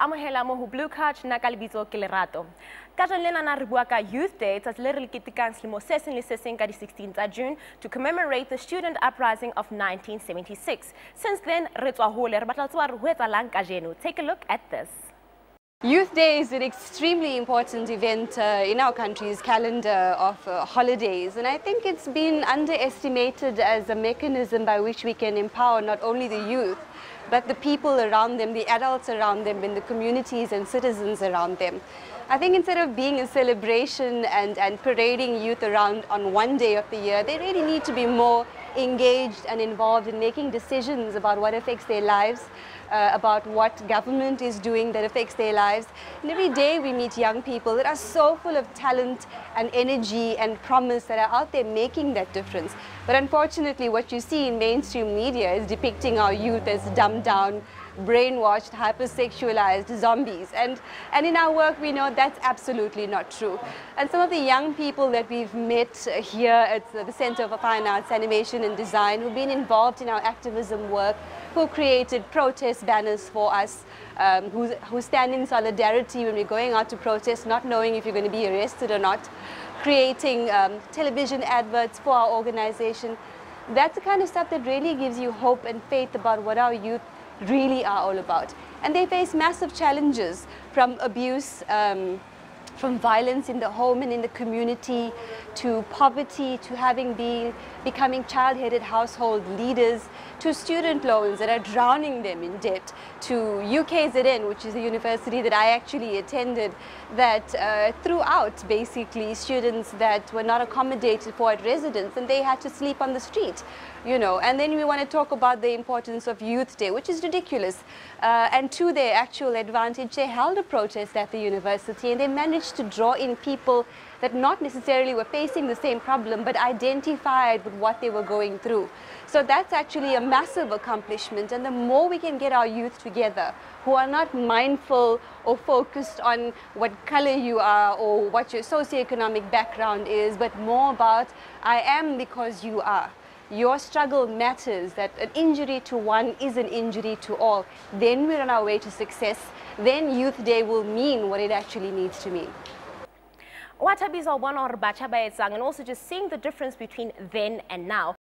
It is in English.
amogela mo ho Blue Couch nna ka lebitso ke lerato. Ka jone lenana re bua ka youth day le re le ketekang selemo se seng le se seng ka di-16 tsa june to commemorate the student uprising of 1976 since then re tswa hole re batla re ho ka jeno take a look at this Youth Day is an extremely important event uh, in our country's calendar of uh, holidays and I think it's been underestimated as a mechanism by which we can empower not only the youth but the people around them, the adults around them and the communities and citizens around them. I think instead of being a celebration and, and parading youth around on one day of the year, they really need to be more engaged and involved in making decisions about what affects their lives, uh, about what government is doing that affects their lives. And every day we meet young people that are so full of talent and energy and promise that are out there making that difference. But unfortunately, what you see in mainstream media is depicting our youth as dumbed down, brainwashed, hypersexualized zombies. And, and in our work, we know that's absolutely not true. And some of the young people that we've met here at the Center for Fine Arts, Animation and Design who've been involved in our activism work, who created protest banners for us, um, who, who stand in solidarity when we're going out to protest, not knowing if you're going to be arrested or not, creating um, television adverts for our organization. That's the kind of stuff that really gives you hope and faith about what our youth really are all about. And they face massive challenges from abuse, um, from violence in the home and in the community, to poverty, to having been becoming child-headed household leaders, to student loans that are drowning them in debt, to UKZN, which is a university that I actually attended, that uh, throughout basically students that were not accommodated for at residence and they had to sleep on the street, you know. And then we want to talk about the importance of Youth Day, which is ridiculous. Uh, and to their actual advantage, they held a protest at the university and they managed to draw in people that not necessarily were facing the same problem but identified with what they were going through. So that's actually a massive accomplishment and the more we can get our youth together who are not mindful or focused on what color you are or what your socioeconomic background is but more about I am because you are your struggle matters, that an injury to one is an injury to all, then we're on our way to success. Then Youth Day will mean what it actually needs to mean. What are one or batjha ba etsang and also just seeing the difference between then and now